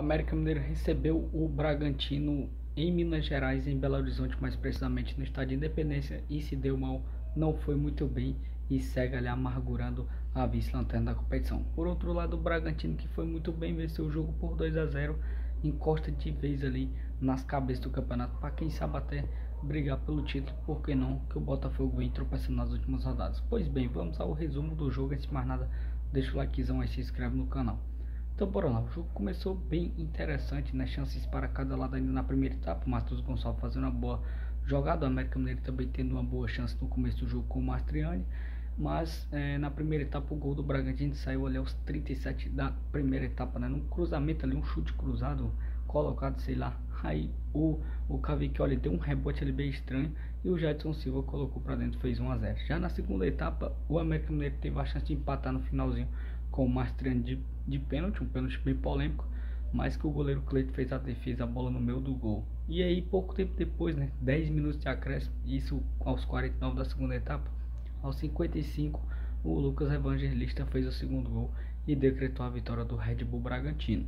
América Mineiro recebeu o Bragantino em Minas Gerais, em Belo Horizonte, mais precisamente no estádio de Independência, e se deu mal, não foi muito bem e segue ali amargurando a vice-lanterna da competição. Por outro lado, o Bragantino, que foi muito bem, venceu o jogo por 2 a 0 encosta de vez ali nas cabeças do campeonato, para quem sabe até brigar pelo título, por que não, que o Botafogo vem tropeçando nas últimas rodadas. Pois bem, vamos ao resumo do jogo, antes de mais nada, deixa o likezão aí, se inscreve no canal. Então bora lá, o jogo começou bem interessante, né? Chances para cada lado ainda na primeira etapa. O Matheus Gonçalves fazendo uma boa jogada, o América Mineiro também tendo uma boa chance no começo do jogo com o Mastriani. Mas é, na primeira etapa o gol do Bragantino saiu ali aos 37 da primeira etapa, né? Num cruzamento ali, um chute cruzado, colocado, sei lá. Aí o, o Cavicchioli deu um rebote ali bem estranho e o Jadson Silva colocou para dentro, fez 1 a 0 Já na segunda etapa, o América Mineiro teve a chance de empatar no finalzinho com o Mastriani de, de pênalti, um pênalti bem polêmico, mas que o goleiro Cleito fez a defesa, a bola no meio do gol. E aí, pouco tempo depois, né, 10 minutos de acréscimo, isso aos 49 da segunda etapa, aos 55, o Lucas Evangelista fez o segundo gol e decretou a vitória do Red Bull Bragantino.